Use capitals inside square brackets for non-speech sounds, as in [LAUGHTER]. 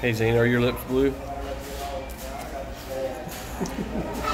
Hey Zane, are your lips blue? [LAUGHS]